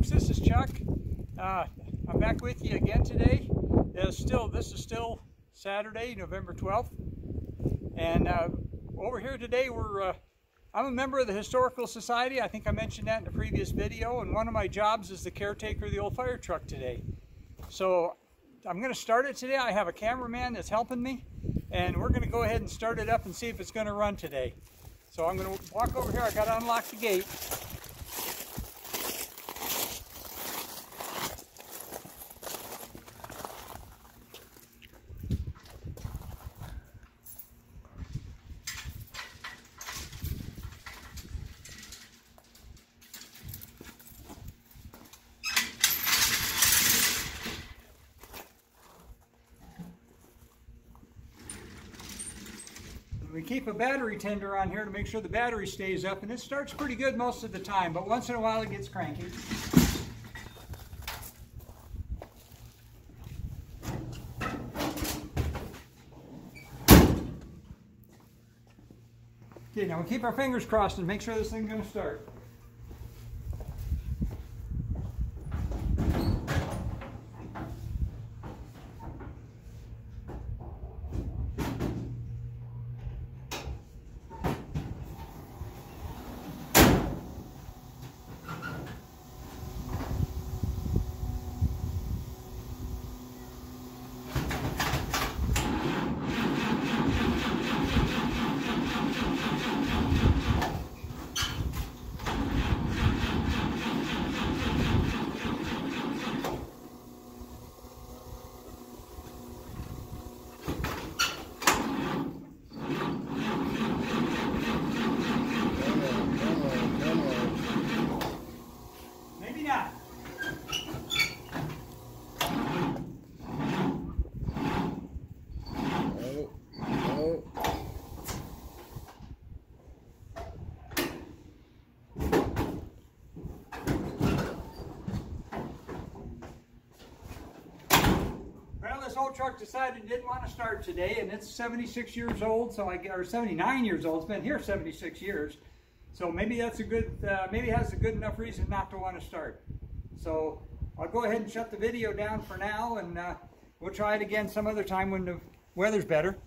folks, this is Chuck. Uh, I'm back with you again today. It's still, this is still Saturday, November 12th. And uh, over here today, we're, uh, I'm a member of the Historical Society. I think I mentioned that in a previous video. And one of my jobs is the caretaker of the old fire truck today. So I'm going to start it today. I have a cameraman that's helping me. And we're going to go ahead and start it up and see if it's going to run today. So I'm going to walk over here. I got to unlock the gate. We keep a battery tender on here to make sure the battery stays up and it starts pretty good most of the time, but once in a while it gets cranky. Okay, now we keep our fingers crossed and make sure this thing's going to start. Come on, come on, come on. Maybe not. No, no. Well, this old truck decided it didn't want to start today, and it's 76 years old, so I get or 79 years old. It's been here 76 years, so maybe that's a good, uh, maybe it has a good enough reason not to want to start. So I'll go ahead and shut the video down for now, and uh, we'll try it again some other time when the weather's better.